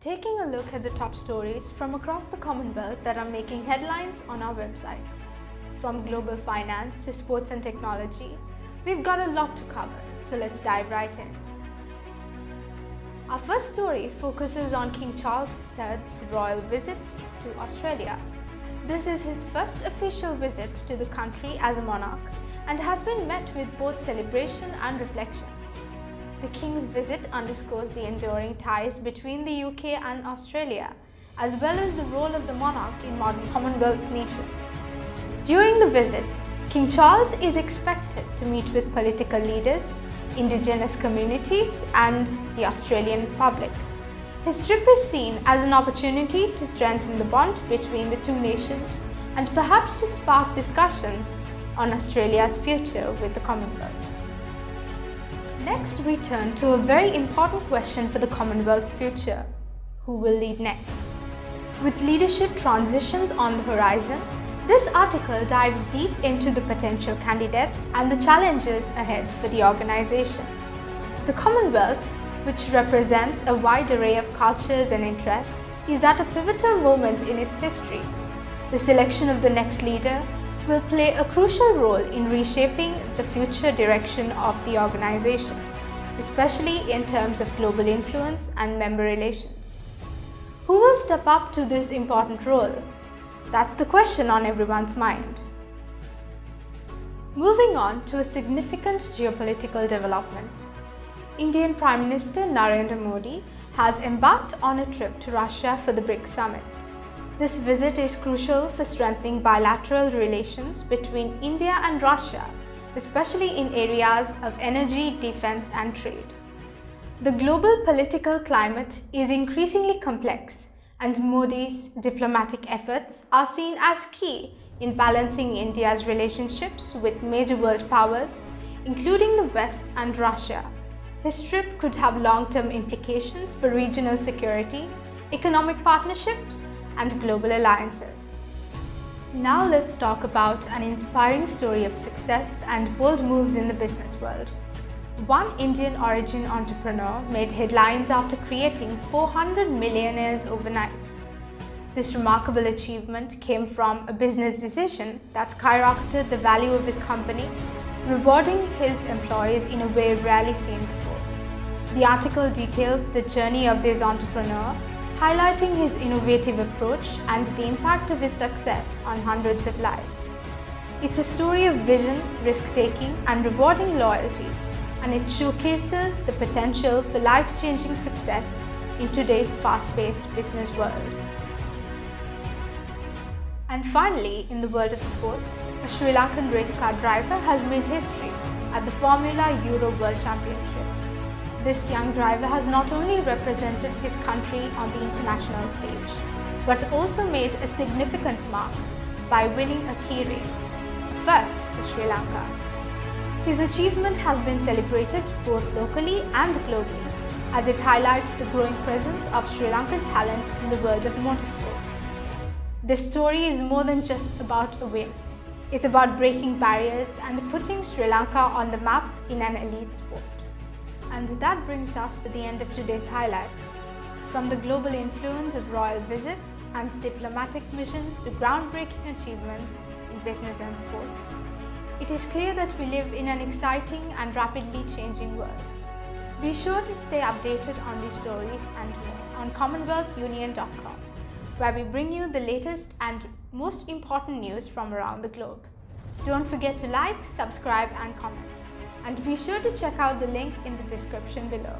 Taking a look at the top stories from across the Commonwealth that are making headlines on our website. From global finance to sports and technology, we've got a lot to cover, so let's dive right in. Our first story focuses on King Charles III's royal visit to Australia. This is his first official visit to the country as a monarch and has been met with both celebration and reflection. The King's visit underscores the enduring ties between the UK and Australia, as well as the role of the monarch in modern Commonwealth nations. During the visit, King Charles is expected to meet with political leaders, indigenous communities, and the Australian public. His trip is seen as an opportunity to strengthen the bond between the two nations and perhaps to spark discussions on Australia's future with the Commonwealth. Next, we turn to a very important question for the Commonwealth's future. Who will lead next? With leadership transitions on the horizon, this article dives deep into the potential candidates and the challenges ahead for the organization. The Commonwealth, which represents a wide array of cultures and interests, is at a pivotal moment in its history. The selection of the next leader will play a crucial role in reshaping the future direction of the organization, especially in terms of global influence and member relations. Who will step up to this important role? That's the question on everyone's mind. Moving on to a significant geopolitical development. Indian Prime Minister Narendra Modi has embarked on a trip to Russia for the BRICS summit. This visit is crucial for strengthening bilateral relations between India and Russia, especially in areas of energy, defense, and trade. The global political climate is increasingly complex, and Modi's diplomatic efforts are seen as key in balancing India's relationships with major world powers, including the West and Russia. His trip could have long term implications for regional security, economic partnerships, and global alliances. Now let's talk about an inspiring story of success and bold moves in the business world. One Indian origin entrepreneur made headlines after creating 400 millionaires overnight. This remarkable achievement came from a business decision that skyrocketed the value of his company, rewarding his employees in a way rarely seen before. The article details the journey of this entrepreneur highlighting his innovative approach and the impact of his success on hundreds of lives. It's a story of vision, risk taking, and rewarding loyalty, and it showcases the potential for life changing success in today's fast paced business world. And finally, in the world of sports, a Sri Lankan race car driver has made history at the Formula Euro World Championship. This young driver has not only represented his country on the international stage, but also made a significant mark by winning a key race, first for Sri Lanka. His achievement has been celebrated both locally and globally, as it highlights the growing presence of Sri Lankan talent in the world of motorsports. This story is more than just about a win. It's about breaking barriers and putting Sri Lanka on the map in an elite sport. And that brings us to the end of today's highlights. From the global influence of royal visits and diplomatic missions to groundbreaking achievements in business and sports, it is clear that we live in an exciting and rapidly changing world. Be sure to stay updated on these stories and more on CommonwealthUnion.com, where we bring you the latest and most important news from around the globe. Don't forget to like, subscribe, and comment and be sure to check out the link in the description below.